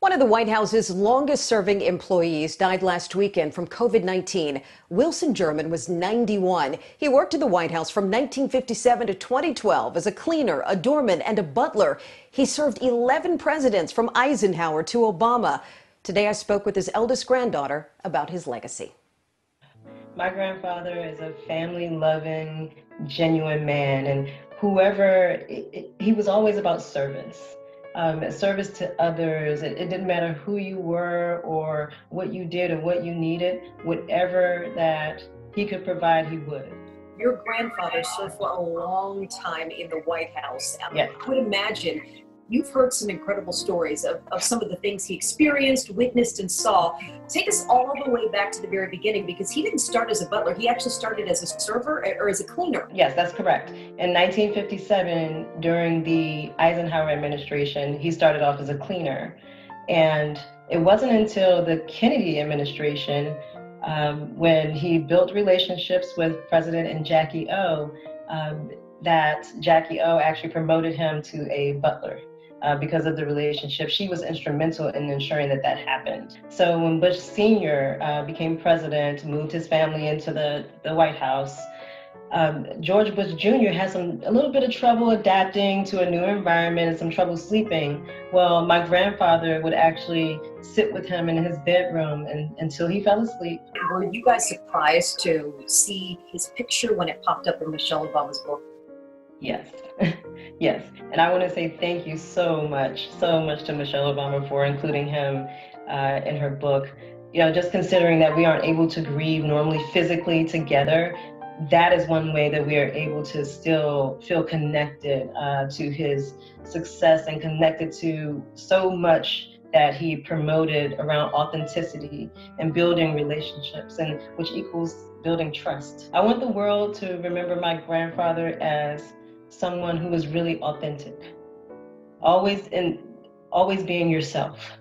One of the White House's longest serving employees died last weekend from COVID 19. Wilson Jerman was 91. He worked at the White House from 1957 to 2012 as a cleaner, a doorman, and a butler. He served 11 presidents from Eisenhower to Obama. Today I spoke with his eldest granddaughter about his legacy. My grandfather is a family loving, genuine man, and whoever, he was always about service um, service to others. It, it, didn't matter who you were or what you did or what you needed, whatever that he could provide, he would. Your grandfather served for a long time in the White House. Yes. I would imagine You've heard some incredible stories of, of some of the things he experienced, witnessed, and saw. Take us all the way back to the very beginning because he didn't start as a butler. He actually started as a server or as a cleaner. Yes, that's correct. In 1957, during the Eisenhower administration, he started off as a cleaner. And it wasn't until the Kennedy administration um, when he built relationships with President and Jackie O um, that Jackie O actually promoted him to a butler uh, because of the relationship. She was instrumental in ensuring that that happened. So when Bush Sr. Uh, became president, moved his family into the, the White House, um, George Bush Jr. had some a little bit of trouble adapting to a new environment and some trouble sleeping. Well, my grandfather would actually sit with him in his bedroom and, until he fell asleep. Were you guys surprised to see his picture when it popped up in Michelle Obama's book? Yes. yes. And I want to say thank you so much, so much to Michelle Obama for including him uh, in her book. You know, just considering that we aren't able to grieve normally physically together, that is one way that we are able to still feel connected uh, to his success and connected to so much that he promoted around authenticity and building relationships and which equals building trust. I want the world to remember my grandfather as someone who is really authentic. Always in always being yourself.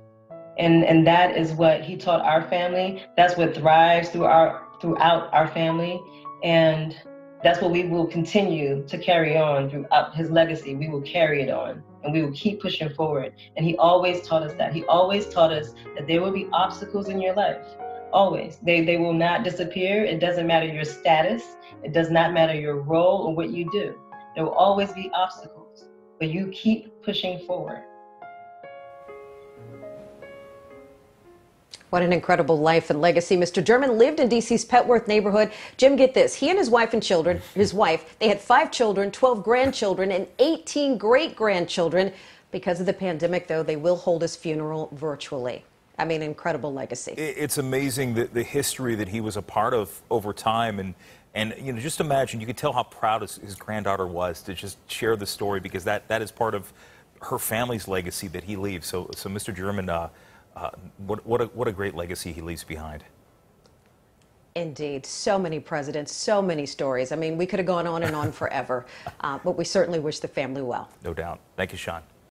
And and that is what he taught our family. That's what thrives through our throughout our family. And that's what we will continue to carry on throughout his legacy. We will carry it on and we will keep pushing forward. And he always taught us that. He always taught us that there will be obstacles in your life. Always. They they will not disappear. It doesn't matter your status. It does not matter your role or what you do there will always be obstacles, but you keep pushing forward. What an incredible life and legacy. Mr. Jerman lived in D.C.'s Petworth neighborhood. Jim, get this. He and his wife and children, his wife, they had five children, 12 grandchildren, and 18 great grandchildren. Because of the pandemic, though, they will hold his funeral virtually. I mean, incredible legacy. It's amazing the, the history that he was a part of over time. And and you know, just imagine, you could tell how proud his, his, granddaughter was to just share the story because that, that is part of her family's legacy that he leaves. So, so Mr. Jerman, uh, uh, what, what, a, what a great legacy he leaves behind. Indeed. So many presidents, so many stories. I mean, we could have gone on and on forever, uh, but we certainly wish the family well. No doubt. Thank you, Sean.